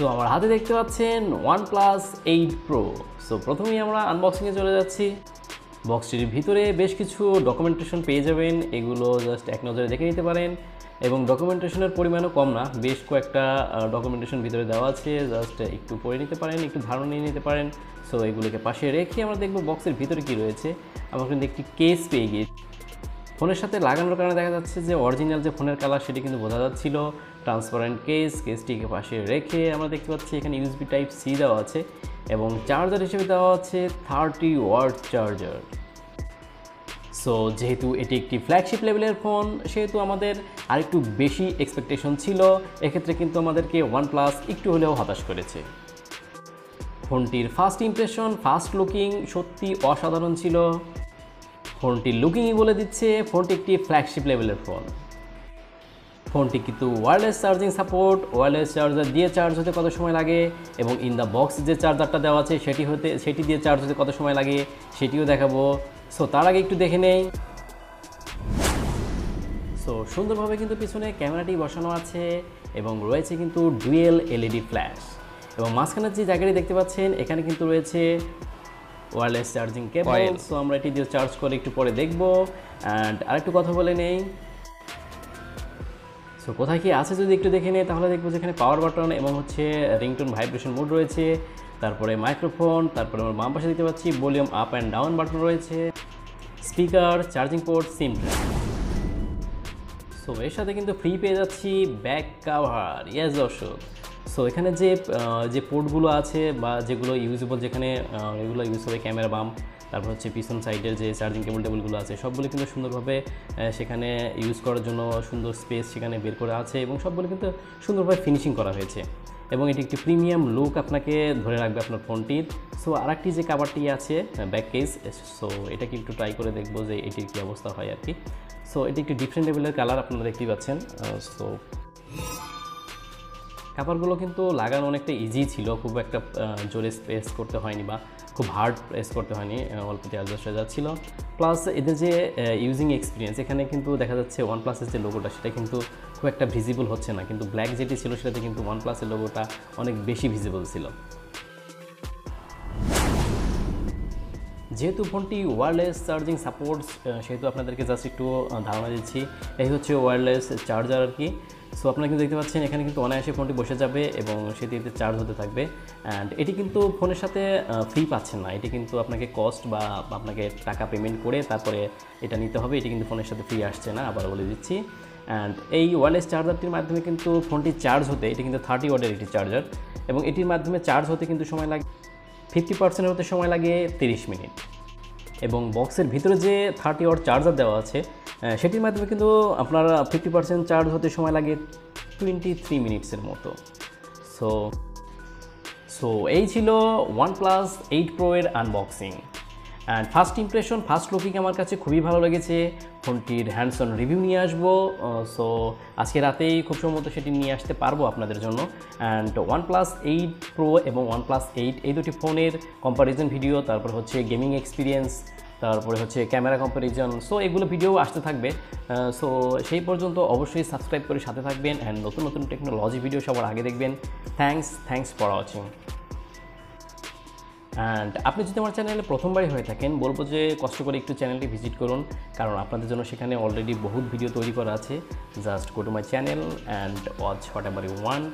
So আমার হাতে দেখতে পাচ্ছেন one plus eight pro so প্রথমেই আমরা আনবক্সিংয়ে চলে যাচ্ছি। বক্সটির ভিতরে বেশ কিছু ডকুমেন্টেশন পেয়ে যাবেন। এগুলো জাস্ট এক নজরে দেখে নিতে পারেন। এবং ডকুমেন্টেশনের পরিমাণও কম না। বেশ কয়েকটা ডকুমেন্টেশন ভিতরে দেওয়া আছে। জাস্ট একটু পড়ে নিতে পারেন, একটু ধারণা নিয়ে নিতে পারেন। সো এগুলোকে পাশে রেখে আমরা দেখব বক্সের ভিতরে কি রয়েছে। আমরা কিন্তু একটি কেস পেয়ে গিয়েছি। ফোনের সাথে লাগানোর কারণে দেখা যাচ্ছে যে অরিজিনাল যে ফোনের কালার সেটি কিন্তু বোঝা যাচ্ছিল। ট্রান্সপারেন্ট কেস কেসটিকে পাশে রেখে আমরা দেখতে পাচ্ছি এখানে ইউএসবি টাইপ সি দেওয়া আছে এবং চার্জার হিসেবে দেওয়া আছে থার্টি ওয়ার্ড চার্জার সো যেহেতু এটি একটি ফ্ল্যাগশিপ লেভেলের ফোন সেহেতু আমাদের আরেকটু বেশি এক্সপেকটেশন ছিল, এক্ষেত্রে কিন্তু আমাদেরকে ওয়ান প্লাস একটু হলেও হতাশ করেছে। ফোনটির ফার্স্ট ইমপ্রেশন ফার্স্ট লুকিং সত্যি অসাধারণ ছিল। ফোনটির লুকিংই বলে দিচ্ছে, ফোনটি একটি ফ্ল্যাগশিপ লেভেলের ফোন ফোনটি কিন্তু wireless charging support wireless charger দিয়ে চার্জ হতে কত সময় লাগে, এবং ইন দ্য বক্স যে চার্জারটা দেওয়া আছে সেটি হতে, সেটি দিয়ে চার্জ হতে কত সময় লাগে, সেটিও দেখাবো। সো তার আগে একটু দেখে নেই। সো সুন্দরভাবে কিন্তু পিছনে ক্যামেরাটি বসানো আছে, এবং রয়েছে কিন্তু ডুয়েল এলইডি ফ্ল্যাশ এবং মাঝখানের যে জায়গাটি দেখতে পাচ্ছেন, এখানে কিন্তু রয়েছে ওয়্যারলেস চার্জিং কেবল সো আমরা এটি দিয়ে চার্জ করে একটু পরে দেখব। অ্যান্ড আরেকটু কথা বলে নেই। সো কোথায় কি আছে যদি একটু দেখে নেই তাহলে দেখব যেখানে পাওয়ার বাটন এবং হচ্ছে রিংটোন ভাইব্রেশন মোড রয়েছে। তারপরে মাইক্রোফোন তারপরে আমার বাম পাশে দেখতে পাচ্ছি volume up and down button রয়েছে। Speaker charging port SIM so এর সাথে কিন্তু ফ্রি পেয়ে যাচ্ছি ব্যাক কাভার ইয়াস দর্শক। সো এখানে যে যে পোর্টগুলো আছে বা যেগুলো ইউজেবল যেখানে এগুলো ইউজ হবে ক্যামেরা বাম তারপর হচ্ছে পিছন সাইডের যে চার্জিং কেবল টেবলগুলো আছে, সবগুলো কিন্তু সুন্দরভাবে সেখানে ইউজ করার জন্য সুন্দর স্পেস সেখানে বের করে আছে এবং সবগুলো কিন্তু সুন্দরভাবে ফিনিশিং করা হয়েছে। এবং এটি একটি প্রিমিয়াম লুক আপনাকে ধরে রাখবে আপনার ফোনটির। সো আরেকটি যে কাভারটি আছে ব্যাক কেস সো এটাকে একটু ট্রাই করে দেখব যে এটির কী অবস্থা হয় আর কি। সো এটি একটি ডিফারেন্ট লেভেলের কালার আপনারা দেখতেই পাচ্ছেন সো কাপড়গুলো কিন্তু লাগানো অনেকটা ইজি ছিল। খুব একটা জোরে স্প্রেস করতে হয়নি বা খুব হার্ড প্রেস করতে হয়নি অল্প অ্যাডজাস্ট হয়ে যাচ্ছিল প্লাস এদের যে ইউজিং এক্সপিরিয়েন্স এখানে কিন্তু দেখা যাচ্ছে ওয়ান প্লাসের যে লোগোটা সেটা কিন্তু খুব একটা ভিজিবল হচ্ছে না। কিন্তু ব্ল্যাক যেটি ছিল, সেটাতে কিন্তু ওয়ান প্লাসের লোগোটা অনেক বেশি ভিজিবল ছিল। যেহেতু ফোনটি ওয়্যারলেস চার্জিং সাপোর্ট সেহেতু আপনাদেরকে জাস্ট একটু ধারণা দিচ্ছি। এই হচ্ছে ওয়্যারলেস চার্জার আর কি। সো আপনারা কিন্তু দেখতে পাচ্ছেন, এখানে কিন্তু অনায়াসে ফোনটি বসে যাবে এবং সেটিতে চার্জ হতে থাকবে। অ্যান্ড এটি কিন্তু ফোনের সাথে ফ্রি পাচ্ছেন না। এটি কিন্তু আপনাকে কস্ট বা আপনাকে টাকা পেমেন্ট করে তারপরে এটা নিতে হবে। এটি কিন্তু ফোনের সাথে ফ্রি আসছে না আবার বলে দিচ্ছি। অ্যান্ড এই ওয়্যারলেস চার্জারটির মাধ্যমে কিন্তু ফোনটি চার্জ হতে, এটি কিন্তু থার্টি ওয়ার্ডের একটি চার্জার এবং এটির মাধ্যমে চার্জ হতে কিন্তু সময় লাগে। ফিফটি পার্সেন্টের হতে সময় লাগে তিরিশ মিনিট। এবং বক্সের ভিতরে যে থার্টি ওয়াট চার্জার দেওয়া আছে সেটির মাধ্যমে কিন্তু আপনার ফিফটি পার্সেন্ট চার্জ হতে সময় লাগে টোয়েন্টি থ্রি মিনিটসের মতো। সো সো এই ছিল ওয়ান প্লাস এইট প্রো এর unboxing and first impression first looking আমার কাছে খুবই ভালো লেগেছে। ফোনটির হ্যান্ডসন রিভিউ নিয়ে আসব। সো আজকে রাতেই খুব সম্ভবত সেটি নিয়ে আসতে পারব আপনাদের জন্য। And one plus eight pro এবং ওয়ান প্লাস এইট এই দুটি ফোনের কম্পারিজন ভিডিও তারপর হচ্ছে গেমিং এক্সপিরিয়েন্স তারপরে হচ্ছে ক্যামেরা কম্পারিজন সো এগুলো ভিডিও আসতে থাকবে। সো সেই পর্যন্ত অবশ্যই সাবস্ক্রাইব করে সাথে থাকবেন। অ্যান্ড নতুন নতুন টেকনোলজি ভিডিও সবার আগে দেখবেন। Thanks thanks for watching and আপনি যদি আমার চ্যানেলে প্রথমবারই হয়ে থাকেন, বলব যে কষ্ট করে একটু চ্যানেলটি ভিজিট করুন। কারণ আপনাদের জন্য সেখানে অলরেডি বহুত ভিডিও তৈরি করা আছে। Just go to my channel and watch whatever you want